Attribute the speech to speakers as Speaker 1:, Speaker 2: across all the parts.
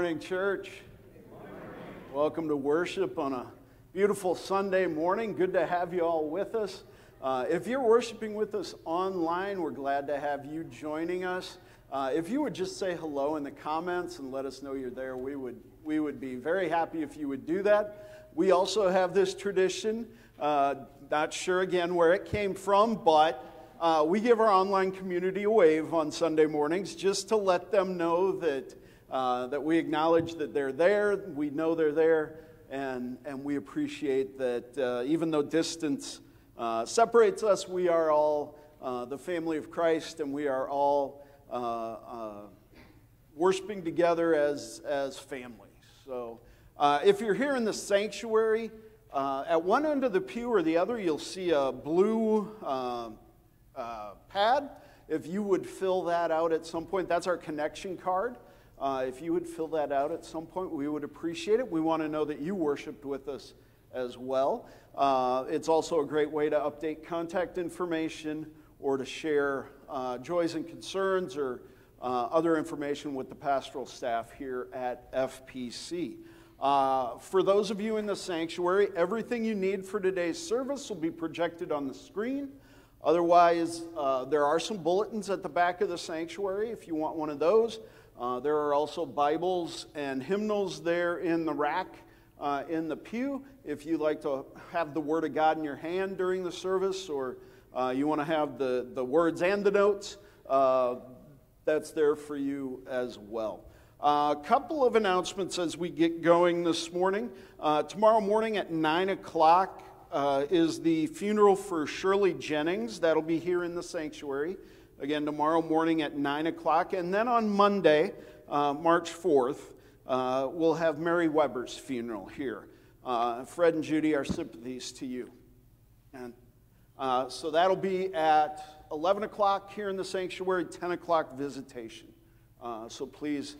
Speaker 1: morning, church. Welcome to worship on a beautiful Sunday morning. Good to have you all with us. Uh, if you're worshiping with us online, we're glad to have you joining us. Uh, if you would just say hello in the comments and let us know you're there, we would, we would be very happy if you would do that. We also have this tradition, uh, not sure again where it came from, but uh, we give our online community a wave on Sunday mornings just to let them know that, uh, that we acknowledge that they're there, we know they're there, and, and we appreciate that uh, even though distance uh, separates us, we are all uh, the family of Christ and we are all uh, worshiping together as, as family. So if you're here in the sanctuary, at one end of the pew or the other, you'll see a blue pad. If you would fill that out at some point, that's our connection card. Uh, if you would fill that out at some point, we would appreciate it. We want to know that you worshiped with us as well. Uh, it's also a great way to update contact information or to share uh, joys and concerns or uh, other information with the pastoral staff here at FPC. Uh, for those of you in the sanctuary, everything you need for today's service will be projected on the screen. Otherwise, uh, there are some bulletins at the back of the sanctuary if you want one of those. Uh, there are also Bibles and hymnals there in the rack uh, in the pew. If you like to have the Word of God in your hand during the service, or uh, you want to have the, the words and the notes, uh, that's there for you as well. A couple of announcements as we get going this morning. Uh, tomorrow morning at 9 o'clock, uh, is the funeral for Shirley Jennings. That'll be here in the sanctuary. Again, tomorrow morning at 9 o'clock. And then on Monday, uh, March 4th, uh, we'll have Mary Weber's funeral here. Uh, Fred and Judy, our sympathies to you. And uh, so that'll be at 11 o'clock here in the sanctuary, 10 o'clock visitation. Uh, so please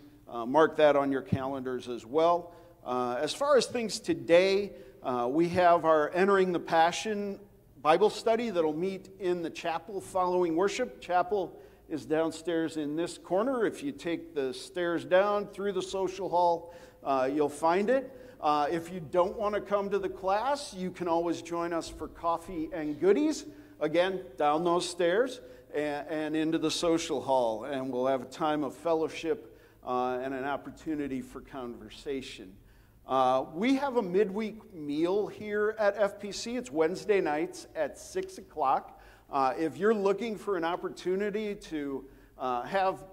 Speaker 1: mark that on your calendars as well. as far as things today, uh, we have our Entering the Passion Bible study that'll meet in the chapel following worship. Chapel is downstairs in this corner. If you take the stairs down through the social hall, uh, you'll find it. Uh, if you don't want to come to the class, you can always join us for coffee and goodies. Again, down those stairs and, and into the social hall, and we'll have a time of fellowship uh, and an opportunity for conversation. Uh, we have a midweek meal here at FPC. It's Wednesday nights at 6 o'clock. Uh, if you're looking for an opportunity to uh, have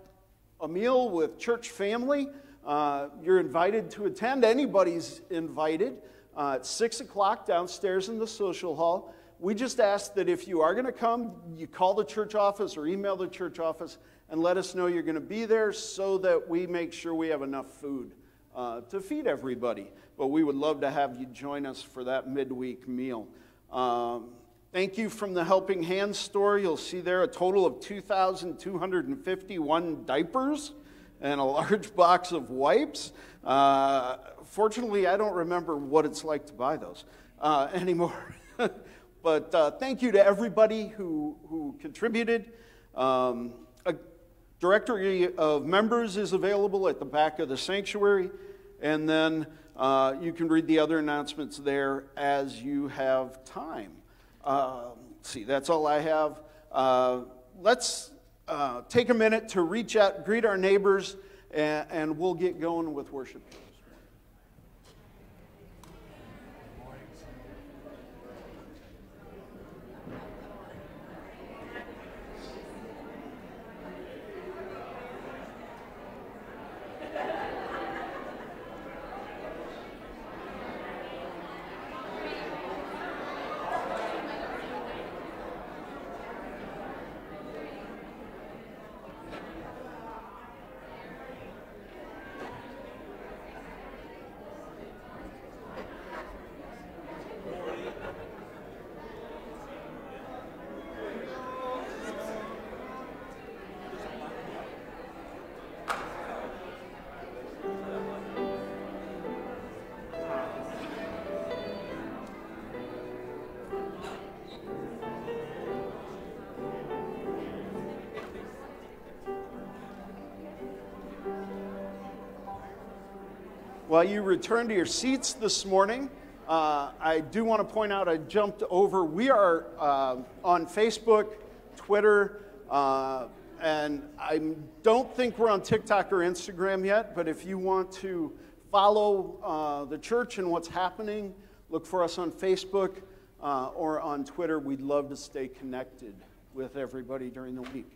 Speaker 1: a meal with church family, uh, you're invited to attend. Anybody's invited. Uh, at 6 o'clock downstairs in the social hall. We just ask that if you are going to come, you call the church office or email the church office and let us know you're going to be there so that we make sure we have enough food uh, to feed everybody. But we would love to have you join us for that midweek meal. Um, thank you from the Helping Hands store. You'll see there a total of 2,251 diapers and a large box of wipes. Uh, fortunately, I don't remember what it's like to buy those uh, anymore. but uh, thank you to everybody who, who contributed. Um, a directory of members is available at the back of the sanctuary and then uh, you can read the other announcements there as you have time. Uh, see, that's all I have. Uh, let's uh, take a minute to reach out, greet our neighbors, and, and we'll get going with worship. While you return to your seats this morning, uh, I do want to point out I jumped over. We are uh, on Facebook, Twitter, uh, and I don't think we're on TikTok or Instagram yet, but if you want to follow uh, the church and what's happening, look for us on Facebook uh, or on Twitter. We'd love to stay connected with everybody during the week.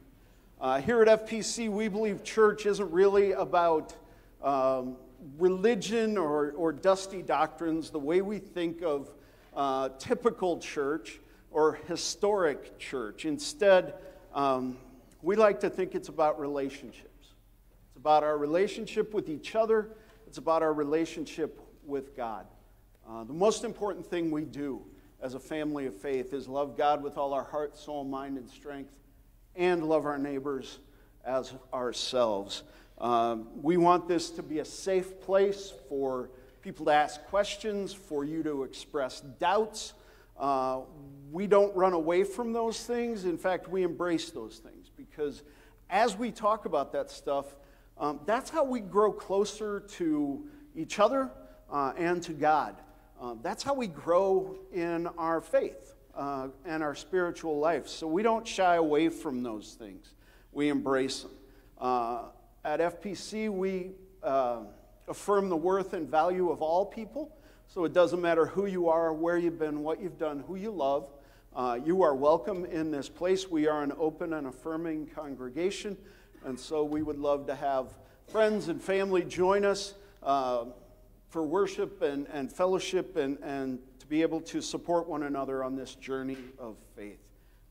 Speaker 1: Uh, here at FPC, we believe church isn't really about um, religion or, or dusty doctrines, the way we think of uh, typical church or historic church. Instead, um, we like to think it's about relationships. It's about our relationship with each other, it's about our relationship with God. Uh, the most important thing we do as a family of faith is love God with all our heart, soul, mind, and strength, and love our neighbors as ourselves. Um, we want this to be a safe place for people to ask questions, for you to express doubts. Uh, we don't run away from those things. In fact, we embrace those things because as we talk about that stuff, um, that's how we grow closer to each other uh, and to God. Uh, that's how we grow in our faith uh, and our spiritual life. So we don't shy away from those things, we embrace them. At FPC, we uh, affirm the worth and value of all people. So it doesn't matter who you are, where you've been, what you've done, who you love. Uh, you are welcome in this place. We are an open and affirming congregation. And so we would love to have friends and family join us uh, for worship and, and fellowship and, and to be able to support one another on this journey of faith.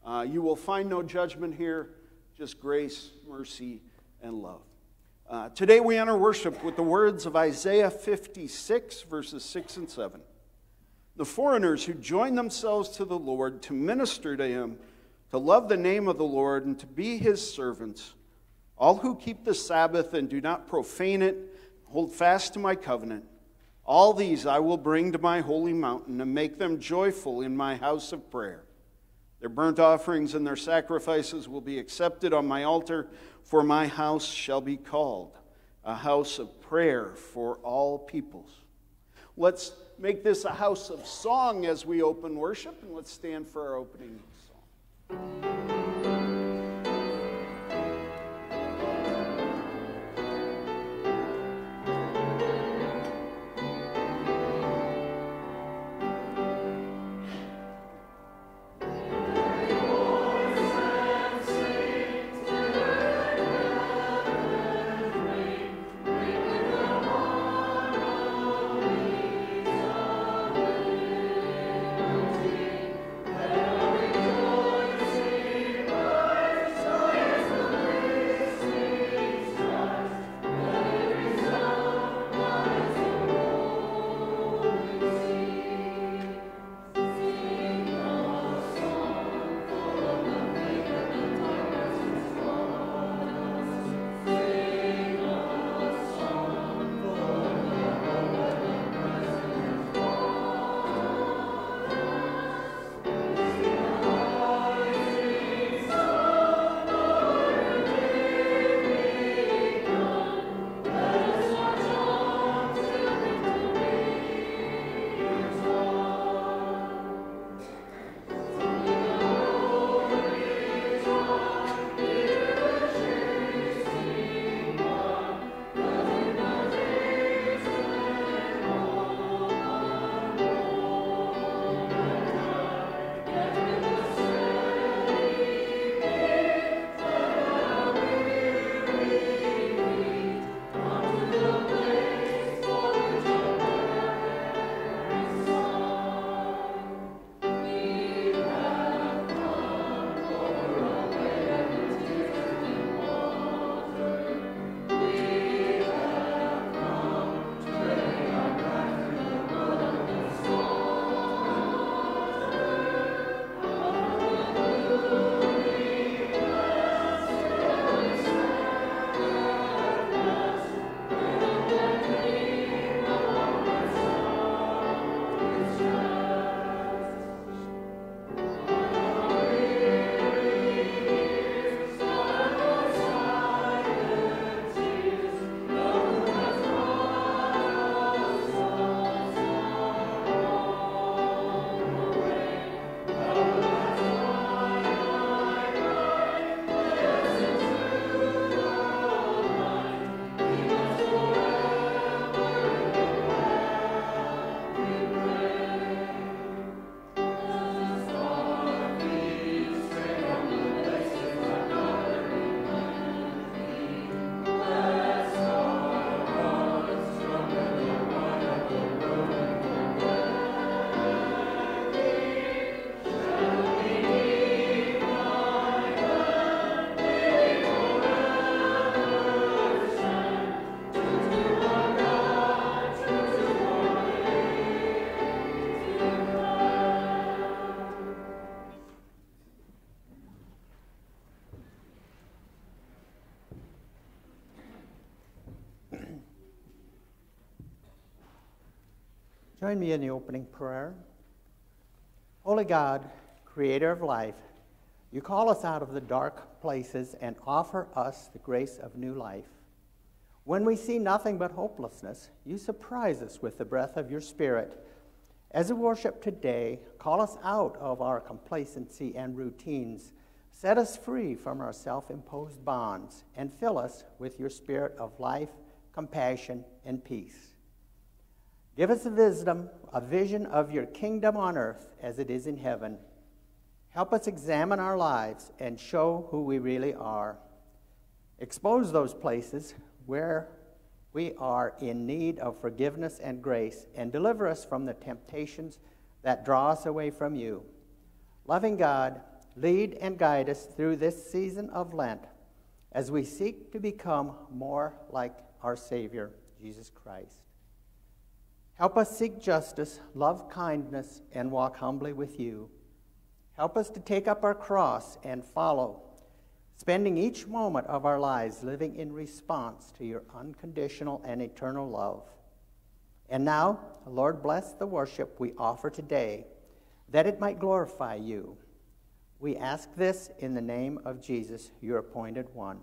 Speaker 1: Uh, you will find no judgment here, just grace, mercy, and love. Uh, today we enter worship with the words of Isaiah 56, verses 6 and 7. The foreigners who join themselves to the Lord to minister to him, to love the name of the Lord, and to be his servants, all who keep the Sabbath and do not profane it, hold fast to my covenant, all these I will bring to my holy mountain and make them joyful in my house of prayer. Their burnt offerings and their sacrifices will be accepted on my altar for my house shall be called a house of prayer for all peoples. Let's make this a house of song as we open worship, and let's stand for our opening song.
Speaker 2: Join me in the opening prayer. Holy God, creator of life, you call us out of the dark places and offer us the grace of new life. When we see nothing but hopelessness, you surprise us with the breath of your Spirit. As we worship today, call us out of our complacency and routines. Set us free from our self imposed bonds and fill us with your spirit of life, compassion, and peace. Give us a wisdom, a vision of your kingdom on earth as it is in heaven. Help us examine our lives and show who we really are. Expose those places where we are in need of forgiveness and grace, and deliver us from the temptations that draw us away from you. Loving God, lead and guide us through this season of Lent as we seek to become more like our Savior, Jesus Christ. Help us seek justice, love kindness, and walk humbly with you. Help us to take up our cross and follow, spending each moment of our lives living in response to your unconditional and eternal love. And now, Lord, bless the worship we offer today, that it might glorify you. We ask this in the name of Jesus, your appointed one.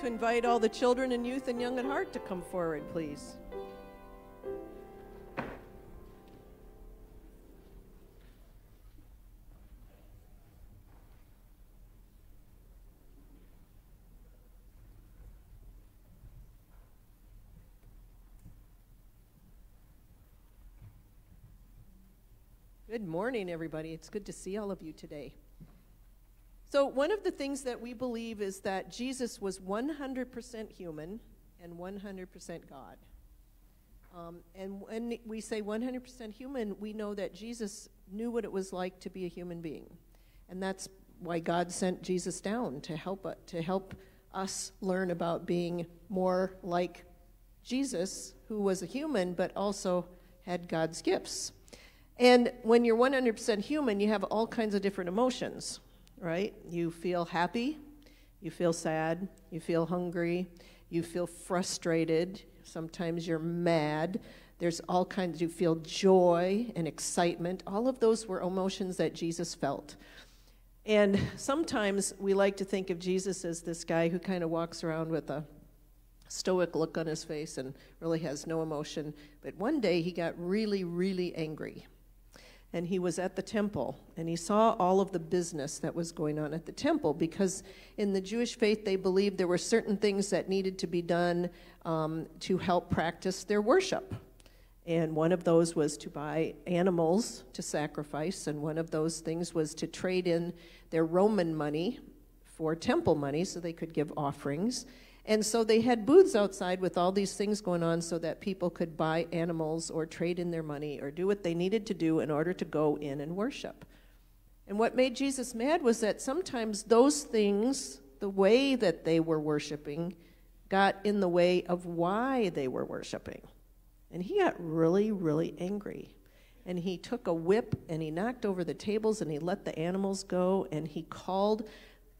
Speaker 3: To invite all the children and youth and young at heart to come forward, please. Good morning, everybody. It's good to see all of you today. So, one of the things that we believe is that Jesus was 100% human and 100% God. Um, and when we say 100% human, we know that Jesus knew what it was like to be a human being. And that's why God sent Jesus down to help, uh, to help us learn about being more like Jesus, who was a human but also had God's gifts. And when you're 100% human, you have all kinds of different emotions, right? You feel happy, you feel sad, you feel hungry, you feel frustrated, sometimes you're mad. There's all kinds, you feel joy and excitement. All of those were emotions that Jesus felt. And sometimes we like to think of Jesus as this guy who kind of walks around with a stoic look on his face and really has no emotion. But one day he got really, really angry and he was at the temple and he saw all of the business that was going on at the temple because in the Jewish faith they believed there were certain things that needed to be done um, to help practice their worship. And one of those was to buy animals to sacrifice, and one of those things was to trade in their Roman money for temple money so they could give offerings. And so they had booths outside with all these things going on so that people could buy animals or trade in their money or do what they needed to do in order to go in and worship. And what made Jesus mad was that sometimes those things, the way that they were worshiping, got in the way of why they were worshiping. And he got really, really angry. And he took a whip and he knocked over the tables and he let the animals go and he called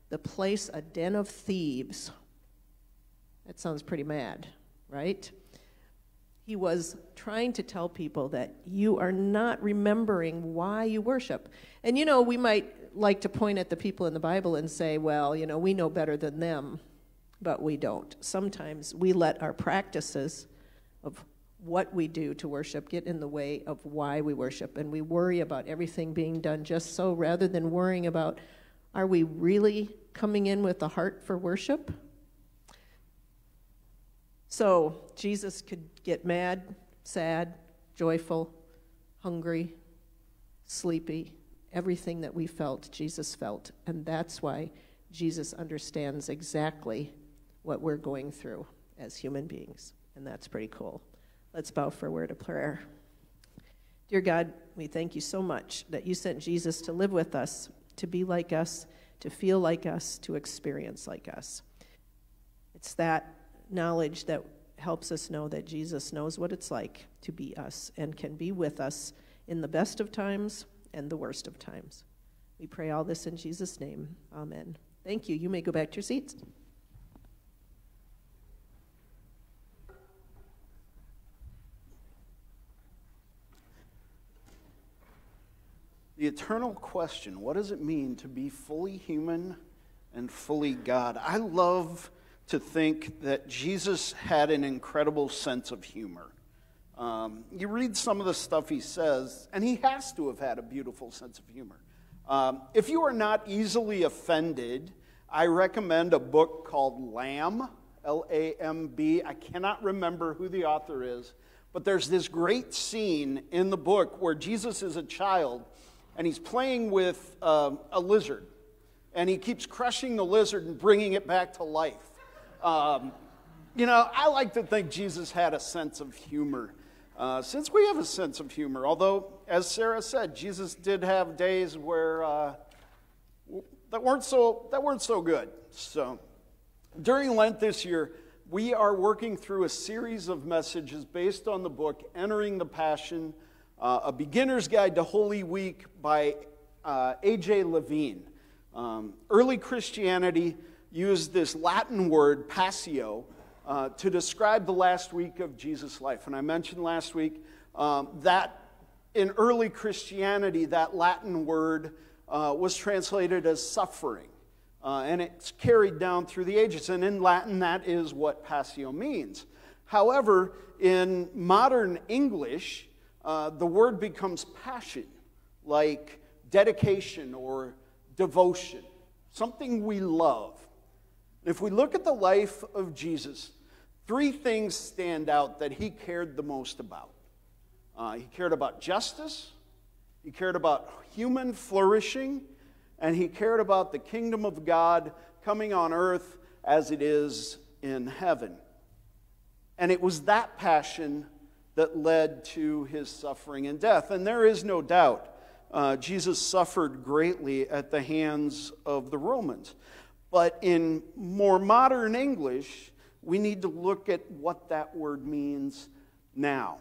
Speaker 3: the place a den of thieves that sounds pretty mad, right? He was trying to tell people that you are not remembering why you worship. And you know, we might like to point at the people in the Bible and say, well, you know, we know better than them, but we don't. Sometimes we let our practices of what we do to worship get in the way of why we worship, and we worry about everything being done just so rather than worrying about are we really coming in with a heart for worship? So Jesus could get mad, sad, joyful, hungry, sleepy, everything that we felt, Jesus felt. And that's why Jesus understands exactly what we're going through as human beings. And that's pretty cool. Let's bow for a word of prayer. Dear God, we thank you so much that you sent Jesus to live with us, to be like us, to feel like us, to experience like us. It's that knowledge that helps us know that Jesus knows what it's like to be us and can be with us in the best of times and the worst of times. We pray all this in Jesus' name. Amen. Thank you. You may go back to your seats.
Speaker 1: The eternal question what does it mean to be fully human and fully God? I love to think that Jesus had an incredible sense of humor. Um, you read some of the stuff he says, and he has to have had a beautiful sense of humor. Um, if you are not easily offended, I recommend a book called Lamb, L A M B. I cannot remember who the author is, but there's this great scene in the book where Jesus is a child and he's playing with uh, a lizard, and he keeps crushing the lizard and bringing it back to life. Um, you know, I like to think Jesus had a sense of humor. Uh, since we have a sense of humor, although, as Sarah said, Jesus did have days where uh, that weren't so that weren't so good. So, during Lent this year, we are working through a series of messages based on the book "Entering the Passion: uh, A Beginner's Guide to Holy Week" by uh, A.J. Levine. Um, early Christianity used this Latin word, passio, uh, to describe the last week of Jesus' life. And I mentioned last week um, that in early Christianity, that Latin word uh, was translated as suffering. Uh, and it's carried down through the ages. And in Latin, that is what passio means. However, in modern English, uh, the word becomes passion, like dedication or devotion, something we love. If we look at the life of Jesus, three things stand out that he cared the most about. Uh, he cared about justice, he cared about human flourishing, and he cared about the kingdom of God coming on earth as it is in heaven. And it was that passion that led to his suffering and death. And there is no doubt uh, Jesus suffered greatly at the hands of the Romans. But in more modern English, we need to look at what that word means now.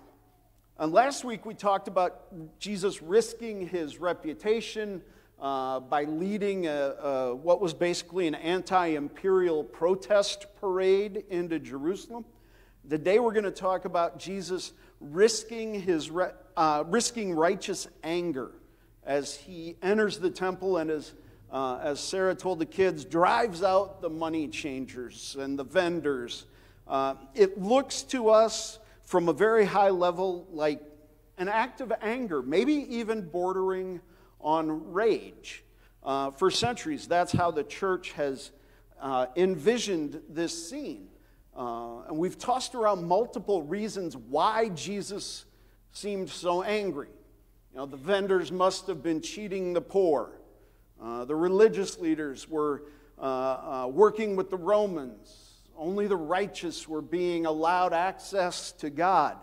Speaker 1: And last week we talked about Jesus risking his reputation uh, by leading a, a, what was basically an anti imperial protest parade into Jerusalem. Today we're going to talk about Jesus risking, his, uh, risking righteous anger as he enters the temple and as, uh, as Sarah told the kids, drives out the money changers and the vendors. Uh, it looks to us from a very high level like an act of anger, maybe even bordering on rage. Uh, for centuries, that's how the church has uh, envisioned this scene. Uh, and we've tossed around multiple reasons why Jesus seemed so angry. You know, the vendors must have been cheating the poor. Uh, the religious leaders were uh, uh, working with the Romans. Only the righteous were being allowed access to God.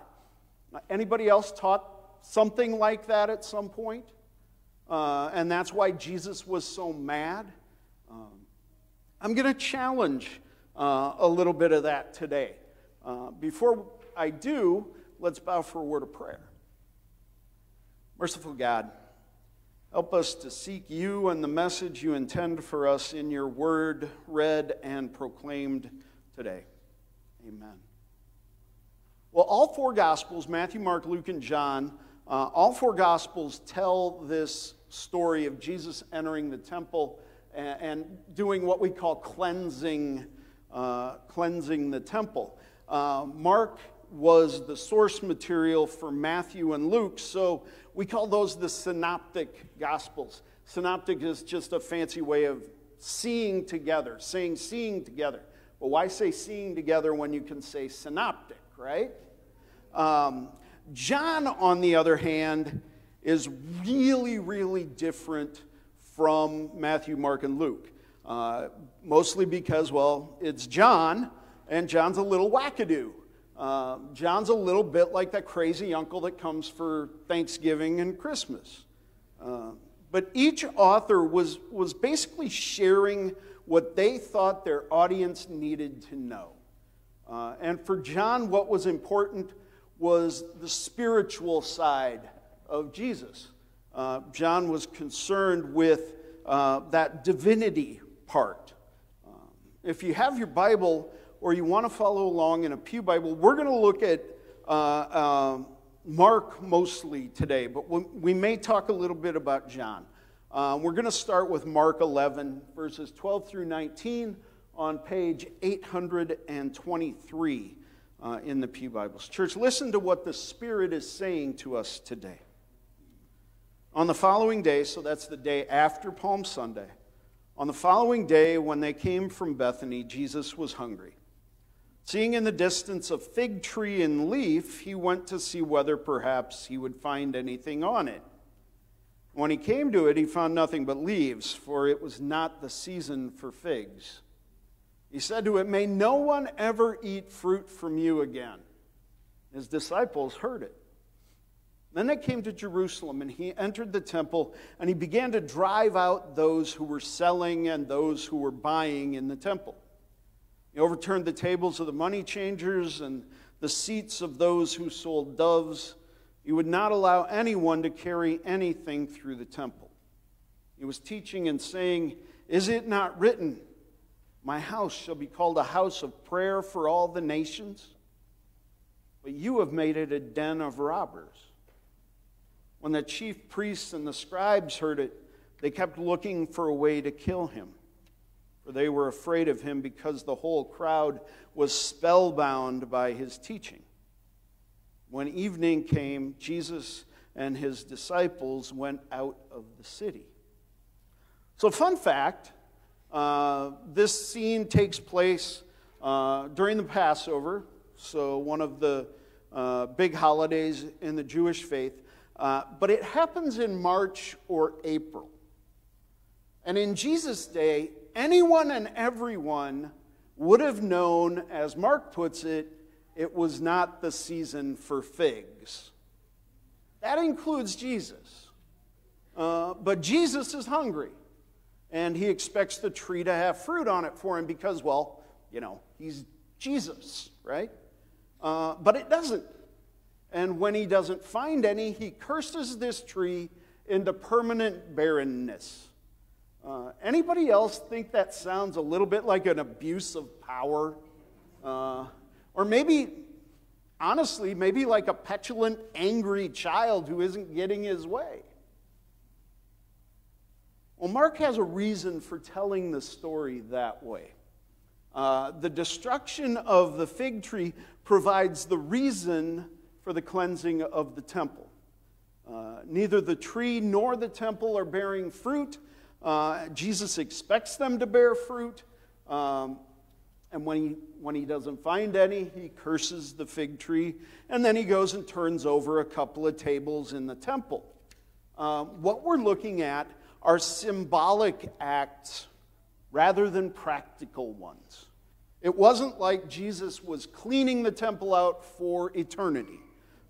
Speaker 1: Anybody else taught something like that at some point? Uh, and that's why Jesus was so mad. Um, I'm going to challenge uh, a little bit of that today. Uh, before I do, let's bow for a word of prayer. Merciful God, help us to seek you and the message you intend for us in your word read and proclaimed today. Amen. Well, all four Gospels Matthew, Mark, Luke, and John uh, all four Gospels tell this story of Jesus entering the temple and, and doing what we call cleansing uh, cleansing the temple. Uh, Mark was the source material for Matthew and Luke, so we call those the synoptic gospels. Synoptic is just a fancy way of seeing together, saying seeing together. But why say seeing together when you can say synoptic, right? Um, John, on the other hand, is really, really different from Matthew, Mark, and Luke. Uh, mostly because, well, it's John, and John's a little wackadoo. Uh, John's a little bit like that crazy uncle that comes for Thanksgiving and Christmas. Uh, but each author was, was basically sharing what they thought their audience needed to know. Uh, and for John, what was important was the spiritual side of Jesus. Uh, John was concerned with uh, that divinity part. Um, if you have your Bible or you want to follow along in a Pew Bible, we're going to look at uh, uh, Mark mostly today, but we, we, may talk a little bit about John. Uh, we're going to start with Mark 11, verses 12 through 19 on page 823 uh, in the Pew Bibles. Church, listen to what the Spirit is saying to us today. On the following day, so that's the day after Palm Sunday, on the following day, when they came from Bethany, Jesus was hungry. Seeing in the distance a fig tree in leaf, he went to see whether perhaps he would find anything on it. When he came to it, he found nothing but leaves, for it was not the season for figs. He said to it, May no one ever eat fruit from you again. His disciples heard it. Then they came to Jerusalem, and he entered the temple, and he began to drive out those who were selling and those who were buying in the temple. He overturned the tables of the money changers and the seats of those who sold doves. He would not allow anyone to carry anything through the temple. He was teaching and saying, Is it not written, My house shall be called a house of prayer for all the nations? But you have made it a den of robbers. When the chief priests and the scribes heard it, they kept looking for a way to kill him. For they were afraid of him because the whole crowd was spellbound by his teaching. When evening came, Jesus and his disciples went out of the city. So, fun fact uh, this scene takes place uh, during the Passover, so one of the uh, big holidays in the Jewish faith, uh, but it happens in March or April. And in Jesus' day, anyone and everyone would have known, as Mark puts it, it was not the season for figs. That includes Jesus. Uh, but Jesus is hungry, and he expects the tree to have fruit on it for him because, well, you know, he's Jesus, right? Uh, but it doesn't. And when he doesn't find any, he curses this tree into permanent barrenness. Uh, anybody else think that sounds a little bit like an abuse of power? Uh, or maybe, honestly, maybe like a petulant, angry child who isn't getting his way. Well, Mark has a reason for telling the story that way. Uh, the destruction of the fig tree provides the reason for the cleansing of the temple. Uh, neither the tree nor the temple are bearing fruit, uh, Jesus expects them to bear fruit. Um, and when he, when he doesn't find any, he curses the fig tree. And then he goes and turns over a couple of tables in the temple. Um, what we're looking at are symbolic acts rather than practical ones. It wasn't like Jesus was cleaning the temple out for eternity.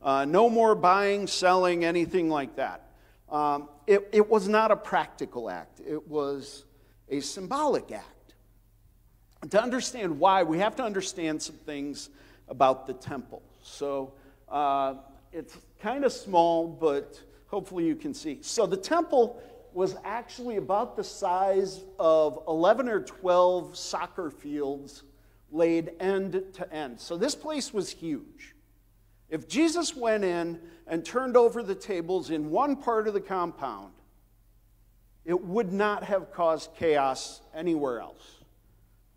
Speaker 1: Uh, no more buying, selling, anything like that. Um, it, it was not a practical act, it was a symbolic act. To understand why, we have to understand some things about the temple. So uh, it's kind of small, but hopefully you can see. So the temple was actually about the size of 11 or 12 soccer fields laid end to end. So this place was huge. If Jesus went in and turned over the tables in one part of the compound, it would not have caused chaos anywhere else.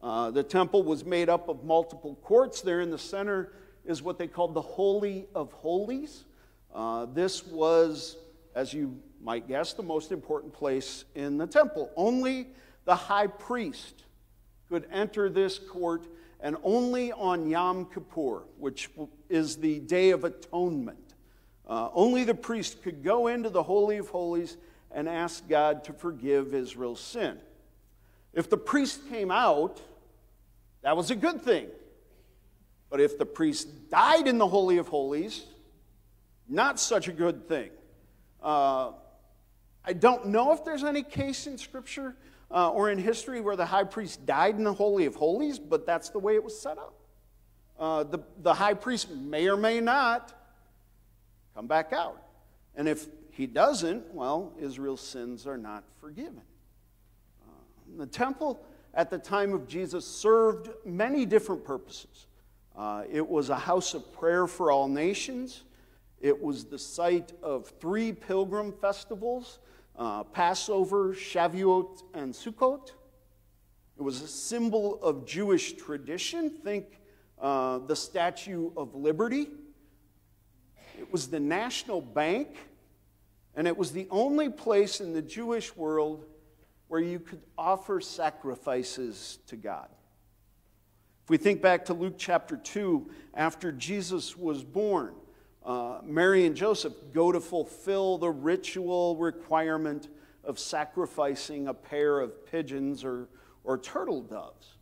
Speaker 1: Uh, the temple was made up of multiple courts. There in the center is what they called the Holy of Holies. Uh, this was, as you might guess, the most important place in the temple. Only the high priest could enter this court and only on Yom Kippur, which is the Day of Atonement, uh, only the priest could go into the Holy of Holies and ask God to forgive Israel's sin. If the priest came out, that was a good thing. But if the priest died in the Holy of Holies, not such a good thing. Uh, I don't know if there's any case in Scripture uh, or in history where the high priest died in the Holy of Holies, but that's the way it was set up. Uh, the, the high priest may or may not come back out. And if he doesn't, well, Israel's sins are not forgiven. Uh, the temple at the time of Jesus served many different purposes. Uh, it was a house of prayer for all nations. It was the site of three pilgrim festivals uh, Passover, Shavuot, and Sukkot. It was a symbol of Jewish tradition. Think uh, the Statue of Liberty. It was the national bank, and it was the only place in the Jewish world where you could offer sacrifices to God. If we think back to Luke chapter 2, after Jesus was born, uh, Mary and Joseph go to fulfill the ritual requirement of sacrificing a pair of pigeons or, or turtle doves.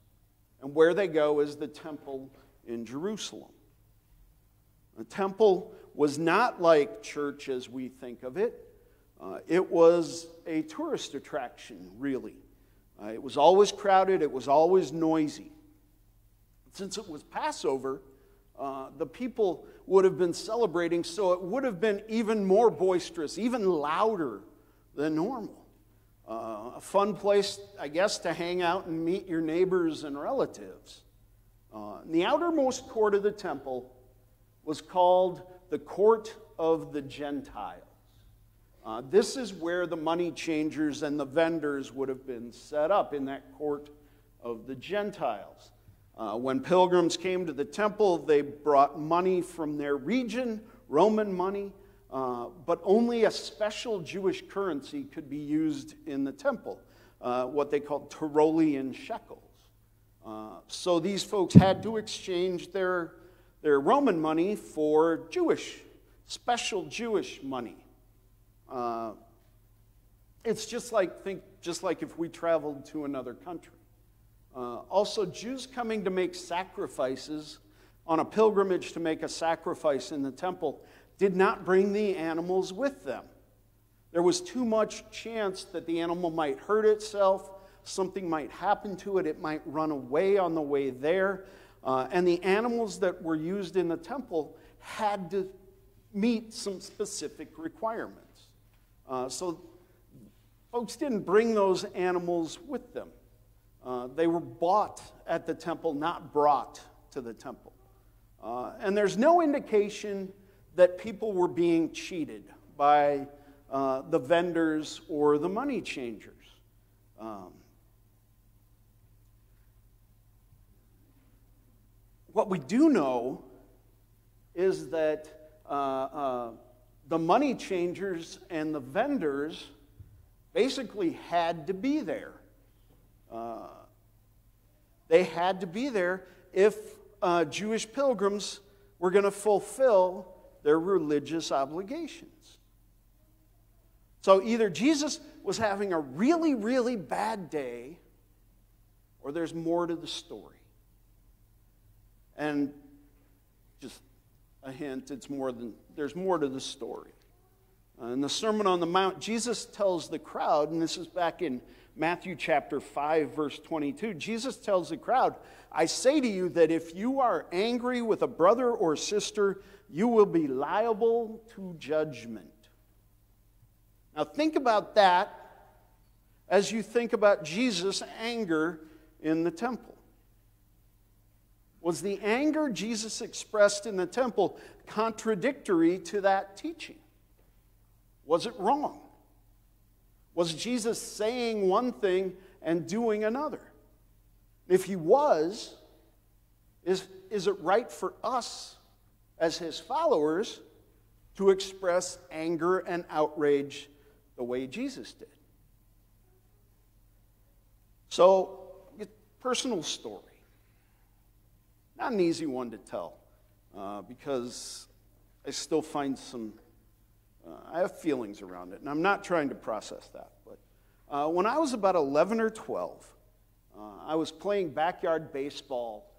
Speaker 1: And where they go is the temple in Jerusalem. The temple was not like church as we think of it, uh, it was a tourist attraction, really. Uh, it was always crowded, it was always noisy. Since it was Passover, uh, the people would have been celebrating, so it would have been even more boisterous, even louder than normal. Uh, a fun place, I guess, to hang out and meet your neighbors and relatives. Uh, the outermost court of the temple was called the Court of the Gentiles. Uh, this is where the money changers and the vendors would have been set up in that court of the Gentiles. Uh, when pilgrims came to the temple, they brought money from their region, Roman money, uh, but only a special Jewish currency could be used in the temple, uh, what they called Tyrolean shekels. Uh, so these folks had to exchange their, their Roman money for Jewish, special Jewish money. Uh, it's just like, think, just like if we traveled to another country. Uh, also, Jews coming to make sacrifices on a pilgrimage to make a sacrifice in the temple did not bring the animals with them. There was too much chance that the animal might hurt itself, something might happen to it, it might run away on the way there. Uh, and the animals that were used in the temple had to meet some specific requirements. Uh, so folks didn't bring those animals with them. Uh, they were bought at the temple, not brought to the temple. Uh, and there's no indication that people were being cheated by uh, the vendors or the money changers. Um, what we do know is that uh, uh, the money changers and the vendors basically had to be there. Uh, they had to be there if uh, Jewish pilgrims were going to fulfill their religious obligations. So either Jesus was having a really, really bad day, or there's more to the story. And just a hint, it's more than, there's more to the story. Uh, in the Sermon on the Mount, Jesus tells the crowd, and this is back in Matthew chapter 5, verse 22, Jesus tells the crowd, I say to you that if you are angry with a brother or sister, you will be liable to judgment. Now, think about that as you think about Jesus' anger in the temple. Was the anger Jesus expressed in the temple contradictory to that teaching? Was it wrong? Was Jesus saying one thing and doing another? If he was, is, is it right for us as his followers to express anger and outrage the way Jesus did? So, personal story. Not an easy one to tell uh, because I still find some uh, I have feelings around it, and I'm not trying to process that. But uh, when I was about 11 or 12, uh, I was playing backyard baseball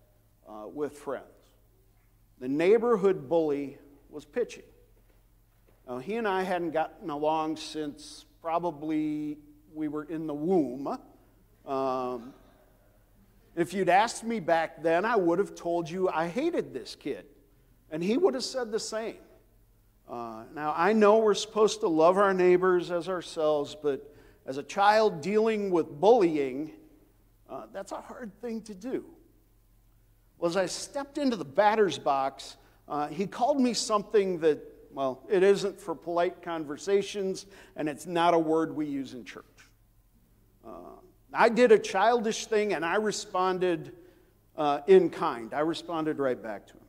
Speaker 1: uh, with friends. The neighborhood bully was pitching. Now, he and I hadn't gotten along since probably we were in the womb. Um, if you'd asked me back then, I would have told you I hated this kid. And he would have said the same. Uh, now, I know we're supposed to love our neighbors as ourselves, but as a child dealing with bullying, uh, that's a hard thing to do. Well, as I stepped into the batter's box, uh, he called me something that, well, it isn't for polite conversations, and it's not a word we use in church. I did a childish thing, and I responded uh, in kind. I responded right back to him.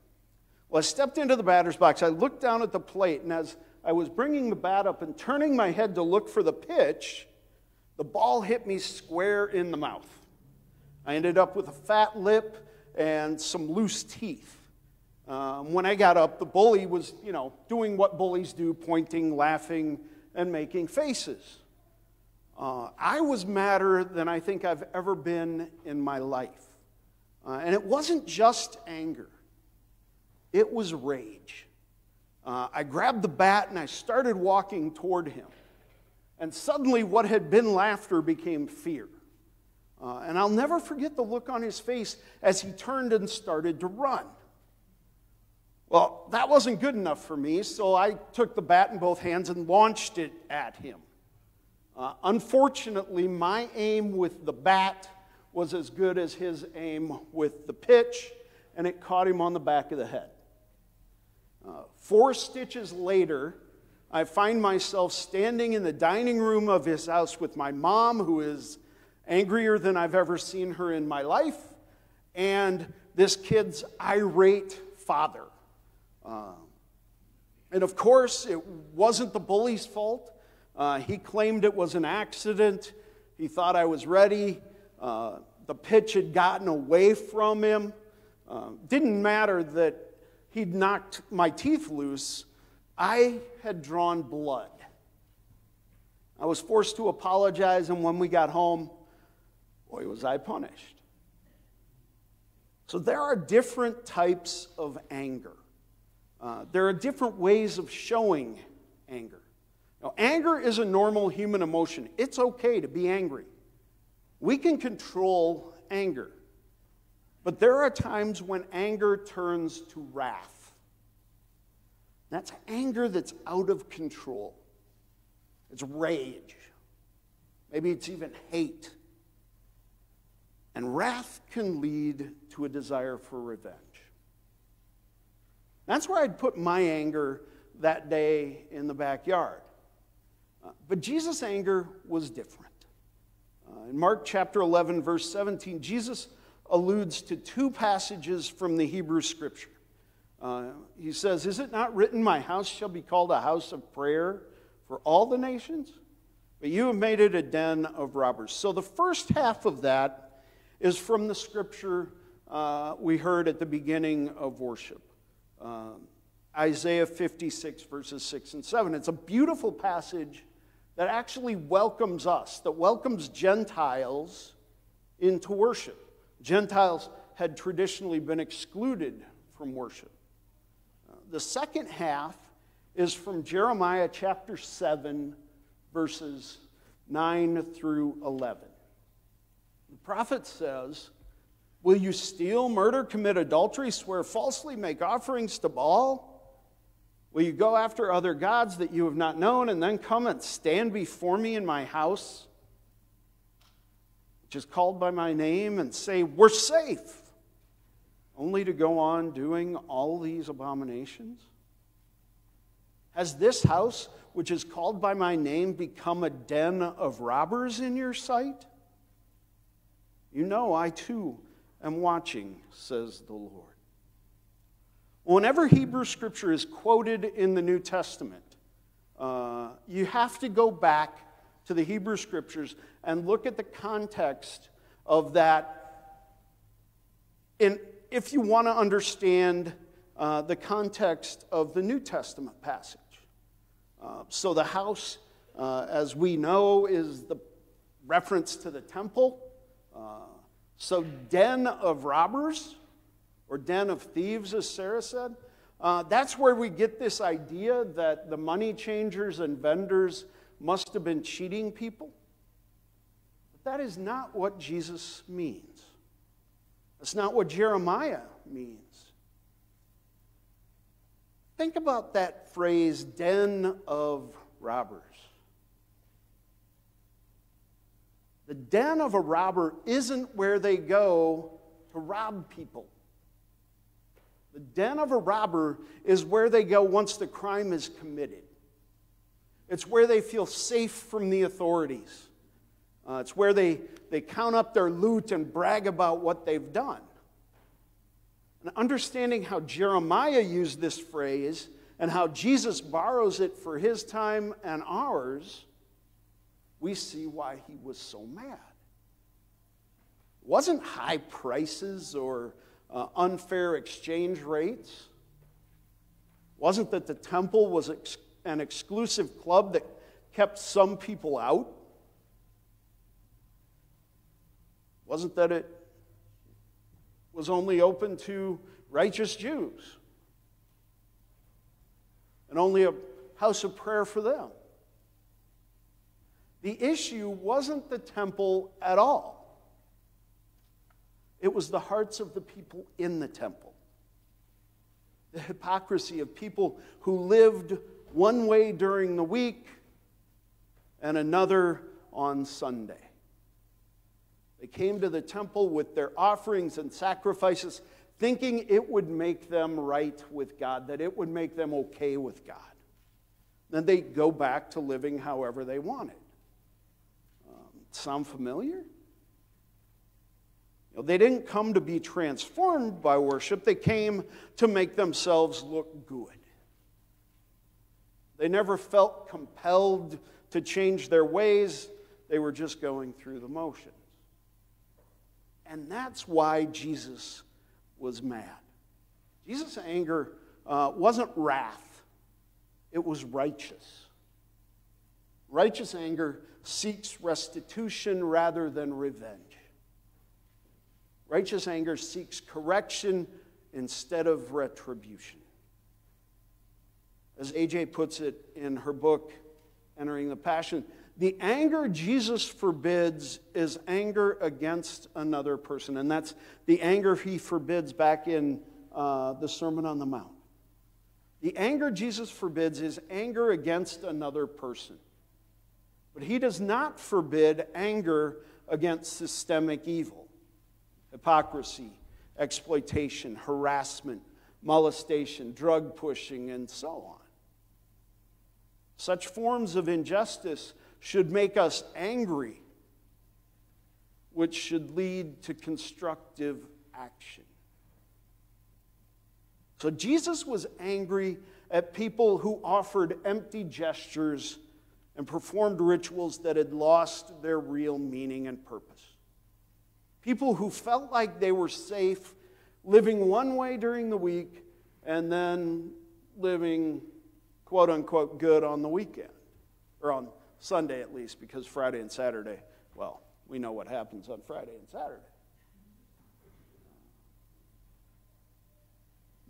Speaker 1: Well, I stepped into the batter's box. I looked down at the plate, and as I was bringing the bat up and turning my head to look for the pitch, the ball hit me square in the mouth. I ended up with a fat lip and some loose teeth. Um, when I got up, the bully was, you know, doing what bullies do, pointing, laughing, and making faces. Uh, I was madder than I think I've ever been in my life. Uh, and it wasn't just anger. It was rage. Uh, I grabbed the bat and I started walking toward him. And suddenly, what had been laughter became fear. Uh, and I'll never forget the look on his face as he turned and started to run. Well, that wasn't good enough for me, so I took the bat in both hands and launched it at him. Uh, unfortunately, my aim with the bat was as good as his aim with the pitch, and it caught him on the back of the head. Uh, four stitches later, I find myself standing in the dining room of his house with my mom, who is angrier than I've ever seen her in my life, and this kid's irate father. Uh, and of course, it wasn't the bully's fault. Uh, he claimed it was an accident. He thought I was ready. Uh, the pitch had gotten away from him. Uh, didn't matter that he'd knocked my teeth loose. I had drawn blood. I was forced to apologize, and when we got home, boy, was I punished. So there are different types of anger. Uh, there are different ways of showing anger. Now, anger is a normal human emotion. It's okay to be angry. We can control anger. But there are times when anger turns to wrath. That's anger that's out of control. It's rage. Maybe it's even hate. And wrath can lead to a desire for revenge. That's where I'd put my anger that day in the backyard. Uh, but Jesus' anger was different. Uh, in Mark chapter 11, verse 17, Jesus alludes to two passages from the Hebrew scripture. Uh, he says, Is it not written, My house shall be called a house of prayer for all the nations? But you have made it a den of robbers. So the first half of that is from the scripture uh, we heard at the beginning of worship. Uh, Isaiah 56, verses 6 and 7. It's a beautiful passage that actually welcomes us, that welcomes Gentiles into worship. Gentiles had traditionally been excluded from worship. Uh, the second half is from Jeremiah chapter 7, verses 9 through 11. The prophet says, Will you steal, murder, commit adultery, swear falsely, make offerings to Baal? Will you go after other gods that you have not known and then come and stand before me in my house, which is called by my name, and say, We're safe, only to go on doing all these abominations? Has this house, which is called by my name, become a den of robbers in your sight? You know, I too am watching, says the Lord. Whenever Hebrew scripture is quoted in the New Testament, uh, you have to go back to the Hebrew scriptures and look at the context of that. And if you want to understand uh, the context of the New Testament passage. Uh, so the house, uh, as we know, is the reference to the temple. Uh, so, den of robbers or den of thieves, as Sarah said. Uh, that's where we get this idea that the money changers and vendors must have been cheating people. But that is not what Jesus means. That's not what Jeremiah means. Think about that phrase, den of robbers. The den of a robber isn't where they go to rob people. The den of a robber is where they go once the crime is committed. It's where they feel safe from the authorities. Uh, it's where they, they count up their loot and brag about what they've done. And understanding how Jeremiah used this phrase and how Jesus borrows it for his time and ours, we see why he was so mad. It wasn't high prices or uh, unfair exchange rates? Wasn't that the temple was ex- an exclusive club that kept some people out? Wasn't that it was only open to righteous Jews and only a house of prayer for them? The issue wasn't the temple at all. It was the hearts of the people in the temple. The hypocrisy of people who lived one way during the week and another on Sunday. They came to the temple with their offerings and sacrifices, thinking it would make them right with God, that it would make them okay with God. Then they go back to living however they wanted. Um, sound familiar? They didn't come to be transformed by worship, they came to make themselves look good. They never felt compelled to change their ways, they were just going through the motions. And that's why Jesus was mad. Jesus' anger uh, wasn't wrath, it was righteous. Righteous anger seeks restitution rather than revenge. Righteous anger seeks correction instead of retribution. As AJ puts it in her book, Entering the Passion, the anger Jesus forbids is anger against another person. And that's the anger he forbids back in uh, the Sermon on the Mount. The anger Jesus forbids is anger against another person. But he does not forbid anger against systemic evil hypocrisy, exploitation, harassment, molestation, drug pushing, and so on. Such forms of injustice should make us angry, which should lead to constructive action. So Jesus was angry at people who offered empty gestures and performed rituals that had lost their real meaning and purpose. People who felt like they were safe living one way during the week and then living quote unquote good on the weekend, or on Sunday at least, because Friday and Saturday, well, we know what happens on Friday and Saturday.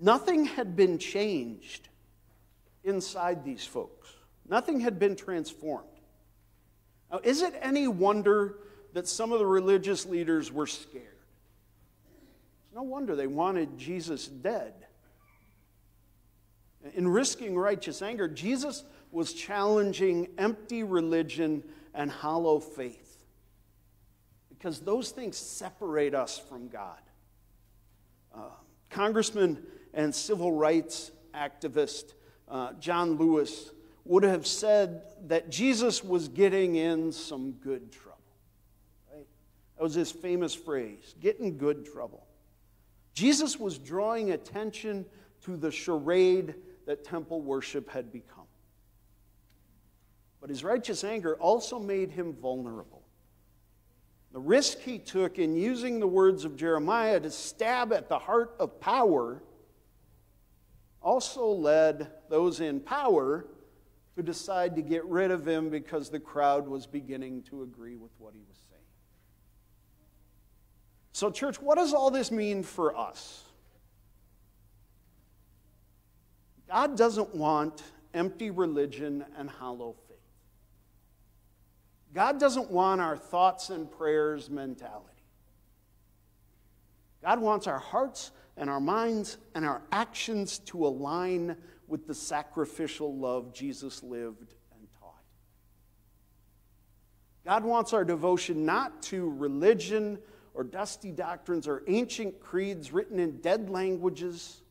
Speaker 1: Nothing had been changed inside these folks. Nothing had been transformed. Now, is it any wonder that some of the religious leaders were scared. It's no wonder they wanted Jesus dead. In risking righteous anger, Jesus was challenging empty religion and hollow faith because those things separate us from God. Uh, Congressman and civil rights activist uh, John Lewis would have said that Jesus was getting in some good trouble. That was his famous phrase get in good trouble. Jesus was drawing attention to the charade that temple worship had become. But his righteous anger also made him vulnerable. The risk he took in using the words of Jeremiah to stab at the heart of power also led those in power to decide to get rid of him because the crowd was beginning to agree with what he was saying. So, church, what does all this mean for us? God doesn't want empty religion and hollow faith. God doesn't want our thoughts and prayers mentality. God wants our hearts and our minds and our actions to align with the sacrificial love Jesus lived and taught. God wants our devotion not to religion or dusty doctrines or ancient creeds written in dead languages.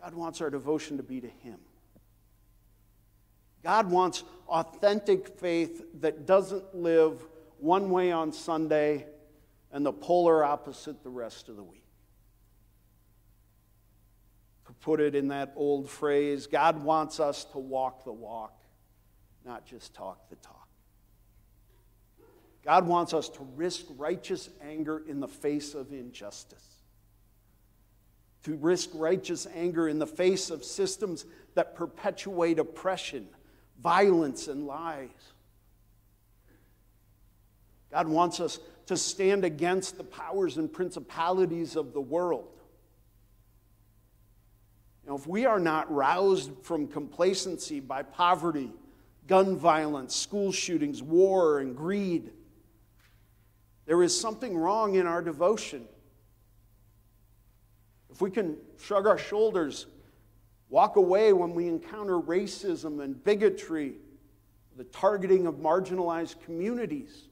Speaker 1: God wants our devotion to be to Him. God wants authentic faith that doesn't live one way on Sunday and the polar opposite the rest of the week. To put it in that old phrase, God wants us to walk the walk, not just talk the talk. God wants us to risk righteous anger in the face of injustice, to risk righteous anger in the face of systems that perpetuate oppression, violence, and lies. God wants us to stand against the powers and principalities of the world. Know, if we are not roused from complacency by poverty, gun violence, school shootings, war, and greed, there is something wrong in our devotion. If we can shrug our shoulders, walk away when we encounter racism and bigotry, the targeting of marginalized communities,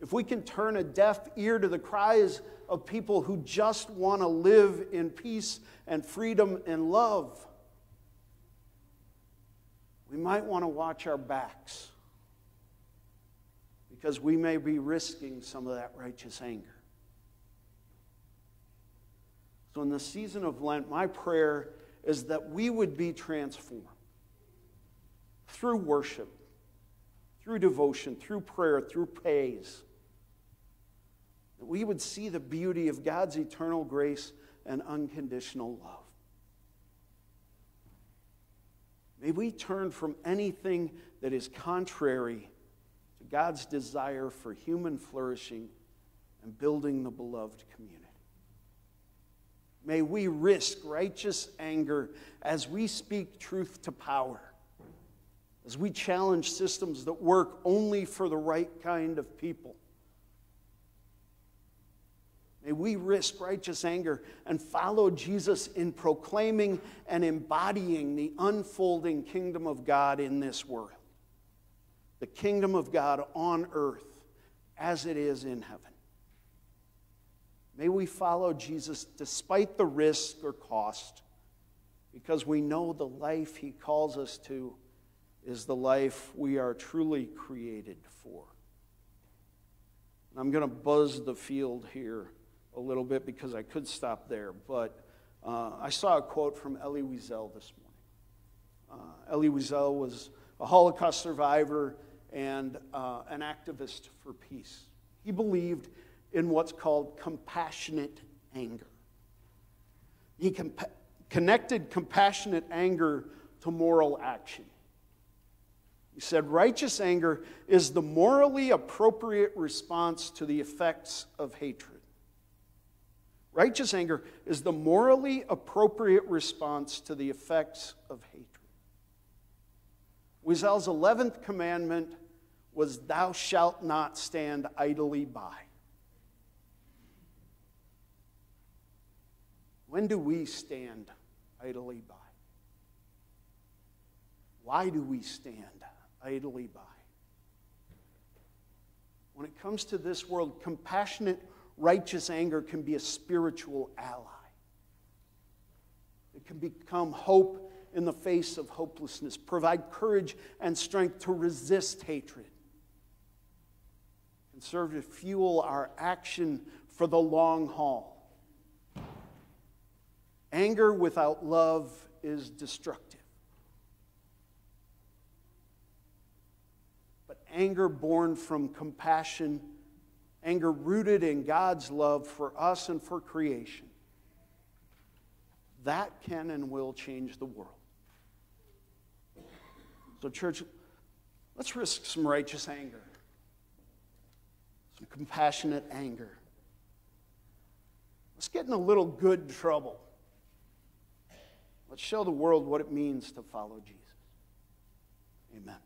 Speaker 1: if we can turn a deaf ear to the cries of people who just want to live in peace and freedom and love, we might want to watch our backs because we may be risking some of that righteous anger. So, in the season of Lent, my prayer is that we would be transformed through worship, through devotion, through prayer, through praise. That we would see the beauty of God's eternal grace and unconditional love. May we turn from anything that is contrary God's desire for human flourishing and building the beloved community. May we risk righteous anger as we speak truth to power, as we challenge systems that work only for the right kind of people. May we risk righteous anger and follow Jesus in proclaiming and embodying the unfolding kingdom of God in this world. The kingdom of God on earth as it is in heaven. May we follow Jesus despite the risk or cost, because we know the life he calls us to is the life we are truly created for. I'm going to buzz the field here a little bit because I could stop there, but uh, I saw a quote from Elie Wiesel this morning. Uh, Elie Wiesel was a Holocaust survivor and uh, an activist for peace. He believed in what's called compassionate anger. He connected compassionate anger to moral action. He said, Righteous anger is the morally appropriate response to the effects of hatred. Righteous anger is the morally appropriate response to the effects of hatred. Wiesel's 11th commandment was, Thou shalt not stand idly by. When do we stand idly by? Why do we stand idly by? When it comes to this world, compassionate, righteous anger can be a spiritual ally. It can become hope in the face of hopelessness, provide courage and strength to resist hatred, and serve to fuel our action for the long haul. Anger without love is destructive. But anger born from compassion, anger rooted in God's love for us and for creation, that can and will change the world. So, church, let's risk some righteous anger, compassionate anger. Let's get in a little good trouble. Let's show the world what it means to follow Jesus. Amen.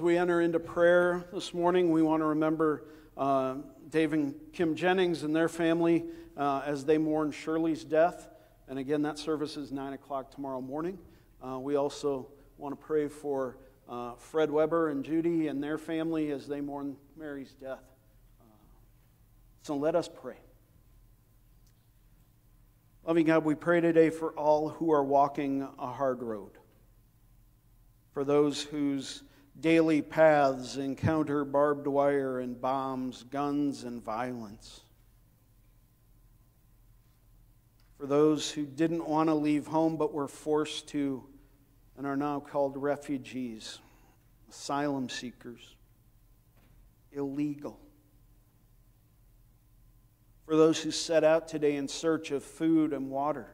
Speaker 1: We enter into prayer this morning, we want to remember uh, Dave and Kim Jennings and their family uh, as they mourn Shirley's death. And again, that service is 9 o'clock tomorrow morning. Uh, we also want to pray for uh, Fred Weber and Judy and their family as they mourn Mary's death. Uh, so let us pray. Loving God, we pray today for all who are walking a hard road, for those whose daily paths encounter barbed wire and bombs, guns and violence. For those who didn't want to leave home but were forced to and are now called refugees, asylum seekers, illegal. For those who set out today in search of food and water.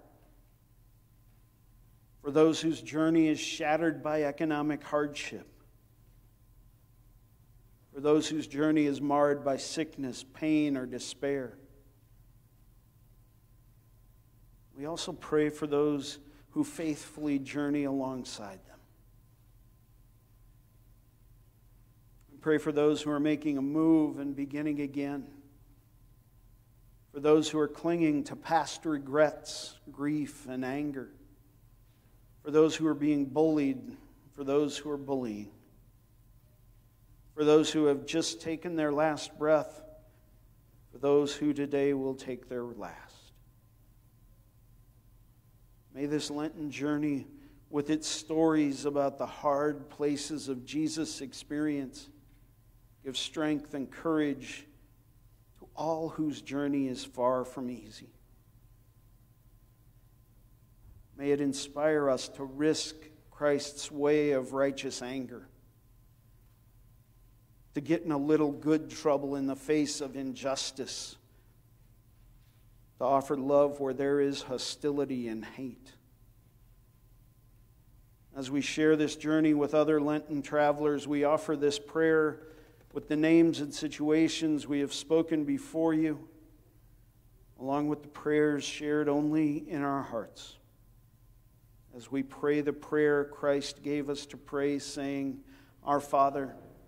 Speaker 1: For those whose journey is shattered by economic hardship. For those whose journey is marred by sickness, pain, or despair. We also pray for those who faithfully journey alongside them. We pray for those who are making a move and beginning again. For those who are clinging to past regrets, grief, and anger. For those who are being bullied, for those who are bullying. For those who have just taken their last breath, for those who today will take their last. May this Lenten journey, with its stories about the hard places of Jesus' experience, give strength and courage to all whose journey is far from easy. May it inspire us to risk Christ's way of righteous anger, to get in a little good trouble in the face of injustice to offer love where there is hostility and hate. As we share this journey with other Lenten travelers, we offer this prayer with the names and situations we have spoken before you, along with the prayers shared only in our hearts. As we pray the prayer Christ gave us to pray, saying, Our Father,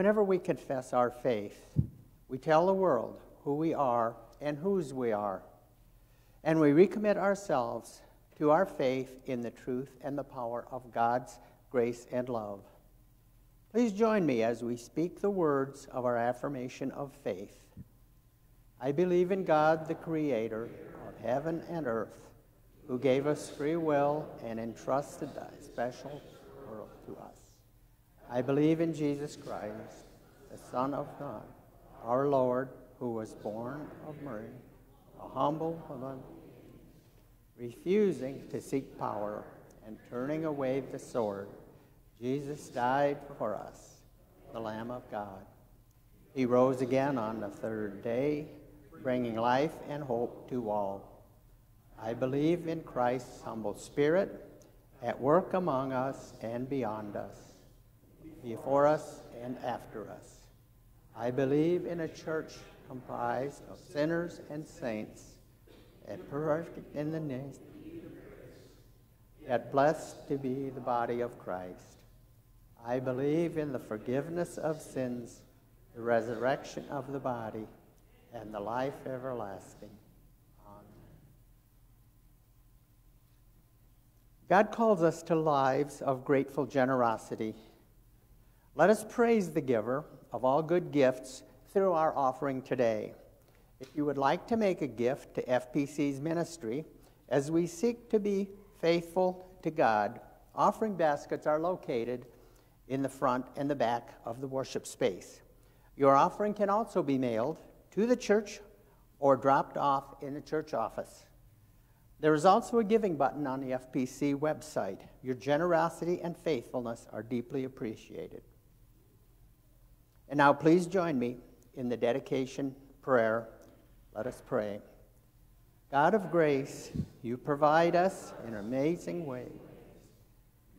Speaker 2: Whenever we confess our faith, we tell the world who we are and whose we are. And we recommit ourselves to our faith in the truth and the power of God's grace and love. Please join me as we speak the words of our affirmation of faith. I believe in God, the Creator of heaven and earth, who gave us free will and entrusted a special. I believe in Jesus Christ, the Son of God, our Lord, who was born of Mary, a humble woman, refusing to seek power and turning away the sword. Jesus died for us, the Lamb of God. He rose again on the third day, bringing life and hope to all. I believe in Christ's humble spirit at work among us and beyond us before us and after us. I believe in a church comprised of sinners and saints, and perfect in the name, yet blessed to be the body of Christ. I believe in the forgiveness of sins, the resurrection of the body, and the life everlasting. Amen. God calls us to lives of grateful generosity. Let us praise the giver of all good gifts through our offering today. If you would like to make a gift to FPC's ministry, as we seek to be faithful to God, offering baskets are located in the front and the back of the worship space. Your offering can also be mailed to the church or dropped off in the church office. There is also a giving button on the FPC website. Your generosity and faithfulness are deeply appreciated. And now, please join me in the dedication prayer. Let us pray. God of grace, you provide us in amazing ways.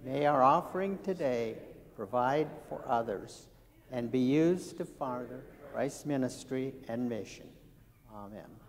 Speaker 2: May our offering today provide for others and be used to further Christ's ministry and mission. Amen.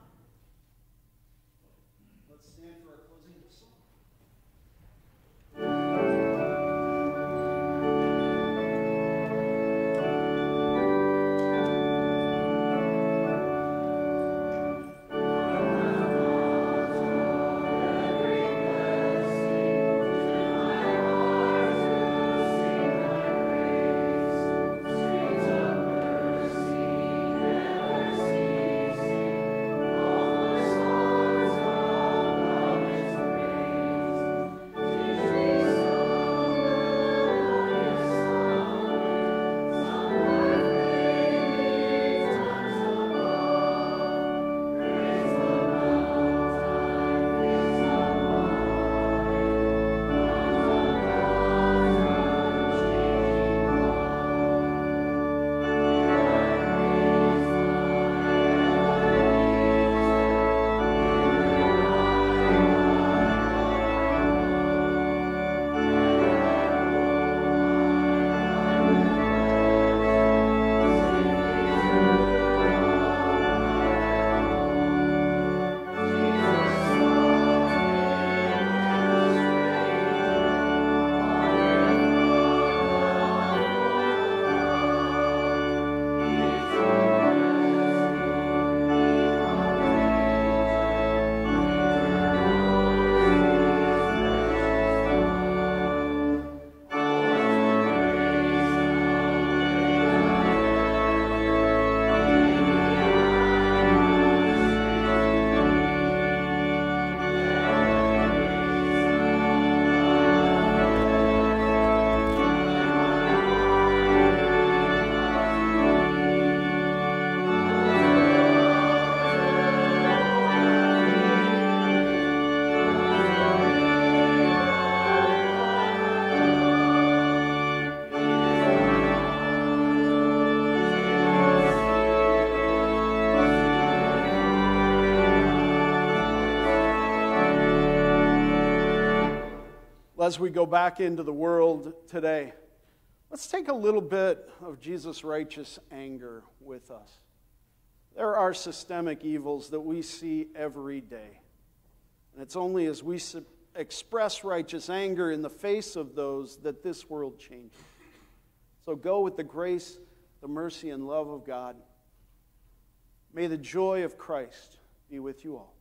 Speaker 1: As we go back into the world today, let's take a little bit of Jesus' righteous anger with us. There are systemic evils that we see every day. And it's only as we express righteous anger in the face of those that this world changes. So go with the grace, the mercy, and love of God. May the joy of Christ be with you all.